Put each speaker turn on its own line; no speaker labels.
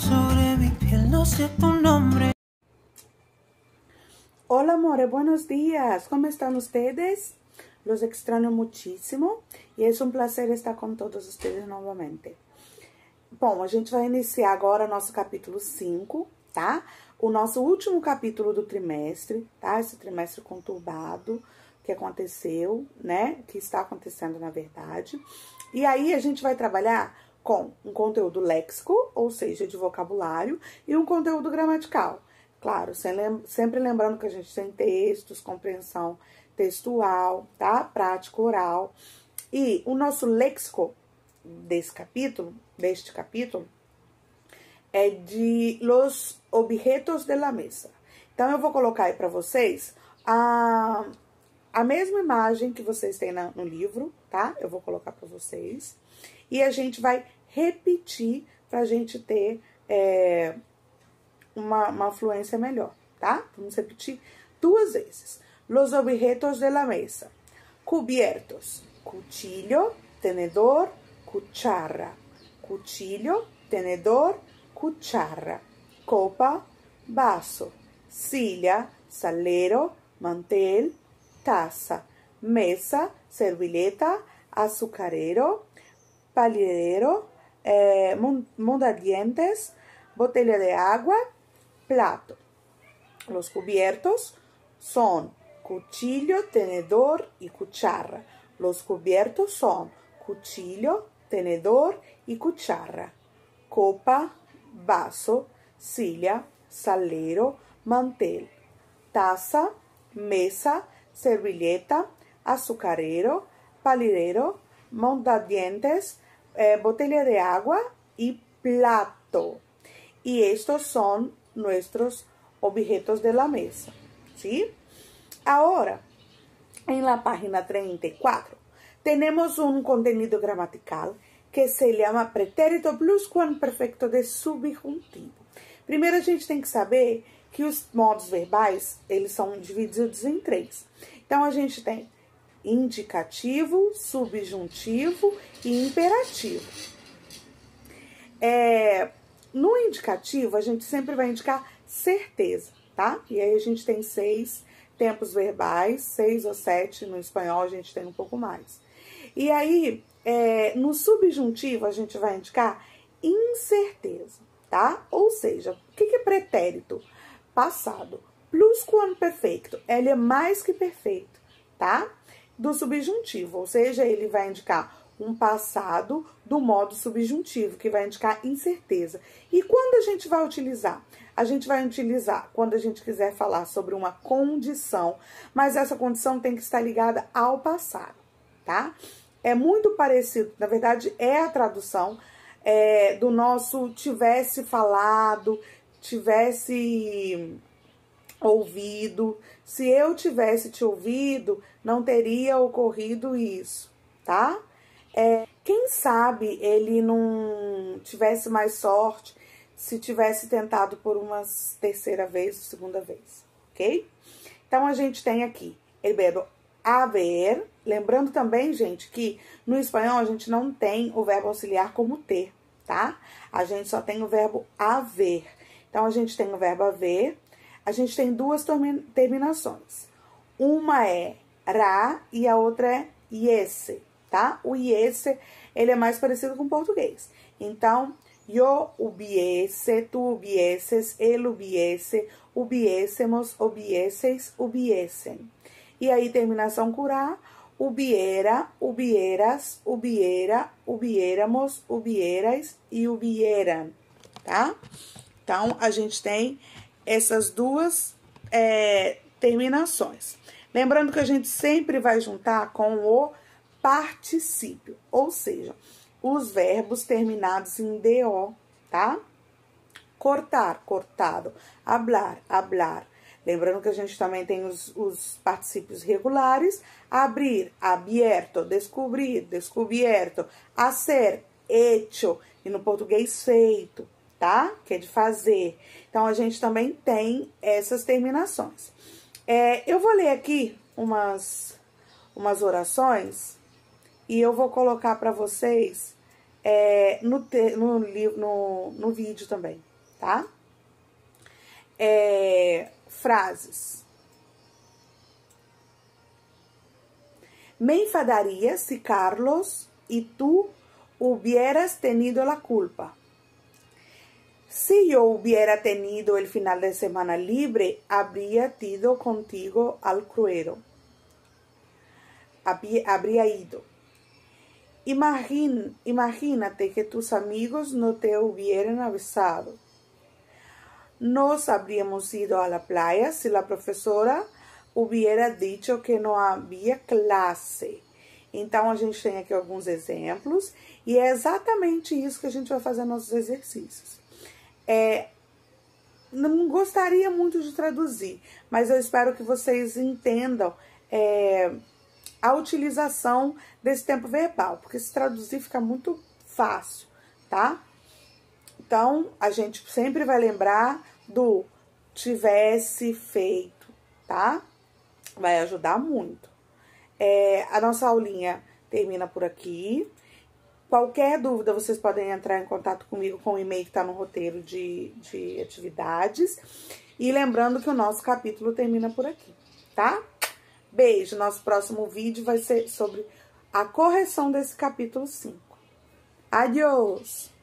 sobre mi piel, no sé tu nombre.
Hola amores, buenos días. ¿Cómo están ustedes? Los extraño muchísimo e é um prazer estar com todos vocês novamente. Bom, a gente vai iniciar agora nosso capítulo 5 tá? O nosso último capítulo do trimestre, tá? Esse trimestre conturbado que aconteceu, né? Que está acontecendo na verdade. E aí a gente vai trabalhar com um conteúdo léxico, ou seja, de vocabulário, e um conteúdo gramatical. Claro, sempre lembrando que a gente tem textos, compreensão textual, tá? Prático oral. E o nosso léxico desse capítulo, deste capítulo, é de los objetos de la mesa. Então, eu vou colocar aí para vocês a, a mesma imagem que vocês têm na, no livro, tá? Eu vou colocar para vocês. E a gente vai repetir para a gente ter é, uma, uma fluência melhor, tá? Vamos repetir duas vezes. Los objetos de la mesa. Cubiertos. Cuchillo, tenedor, cuchara. Cuchillo, tenedor, cuchara. Copa, vaso. Silla, salero, mantel, taza. Mesa, servileta, azucarero, palidero, eh, dientes, botella de agua, plato. Los cubiertos son cuchillo, tenedor y cuchara. Los cubiertos son cuchillo, tenedor y cuchara. Copa, vaso, silla, salero, mantel. Taza, mesa, servilleta, azucarero, palidero, montadientes, eh, botella de agua y plato. Y estos son nuestros objetos de la mesa, ¿sí? Ahora, en la página 34, tenemos un contenido gramatical que se llama pretérito pluscuamperfecto de subjuntivo. Primeiro, a gente tem que saber que os modos verbais, eles são divididos em três. Então, a gente tem indicativo, subjuntivo e imperativo. É, no indicativo, a gente sempre vai indicar certeza, tá? E aí a gente tem seis tempos verbais, seis ou sete, no espanhol a gente tem um pouco mais. E aí, é, no subjuntivo, a gente vai indicar incerteza, tá? Ou seja, o que, é pretérito? Passado. Pluscuamperfeito, ele é mais que perfeito, tá? Do subjuntivo, ou seja, ele vai indicar um passado do modo subjuntivo, que vai indicar incerteza. E quando a gente vai utilizar? A gente vai utilizar quando a gente quiser falar sobre uma condição, mas essa condição tem que estar ligada ao passado, tá? É muito parecido, na verdade, é a tradução é, do nosso tivesse falado, tivesse ouvido. Se eu tivesse te ouvido, não teria ocorrido isso, tá? É, quem sabe ele não tivesse mais sorte se tivesse tentado por uma terceira vez segunda vez, ok? Então, a gente tem aqui o haver. Lembrando também, gente, que no espanhol a gente não tem o verbo auxiliar como ter, tá? A gente só tem o verbo haver. Então, a gente tem o verbo haver. A gente tem duas terminações. Uma é ra e a outra é iese tá? O iese, ele é mais parecido com o português. Então, yo hubiese, tu hubieses, ele hubiese, hubiésemos, hubieses, hubiesen. E aí, terminação curar, hubiera, hubieras, hubiera, hubiéramos, hubierais e hubieran, tá? Então, a gente tem essas duas é, terminações. Lembrando que a gente sempre vai juntar com o particípio, ou seja, os verbos terminados em DO, tá? Cortar, cortado, hablar, hablar. Lembrando que a gente também tem os, os particípios regulares, abrir, abierto, descobrir, descobierto, hacer, hecho, e no português feito, tá? Que é de fazer. Então, a gente também tem essas terminações. É, eu vou ler aqui umas, umas orações e eu vou colocar para vocês é, no, no, no, no vídeo também, tá? É, frases. Me enfadaria se Carlos e tu hubieras tenido la culpa. Si yo hubiera tenido el final de semana libre, habría ido contigo al cruero. Habría ido. Imagín, imagínate que tus amigos no te hubieran avisado. Nos habríamos ido a la playa si la professora hubiera dicho que não havia classe. Então, a gente tem aqui alguns exemplos e é exatamente isso que a gente vai fazer nos exercícios. É, não gostaria muito de traduzir, mas eu espero que vocês entendam é, a utilização desse tempo verbal, porque se traduzir fica muito fácil, tá? Então, a gente sempre vai lembrar do tivesse feito, tá? Vai ajudar muito. É, a nossa aulinha termina por aqui. Qualquer dúvida, vocês podem entrar em contato comigo com o e-mail que está no roteiro de, de atividades. E lembrando que o nosso capítulo termina por aqui, tá? Beijo. Nosso próximo vídeo vai ser sobre a correção desse capítulo 5. Adiós!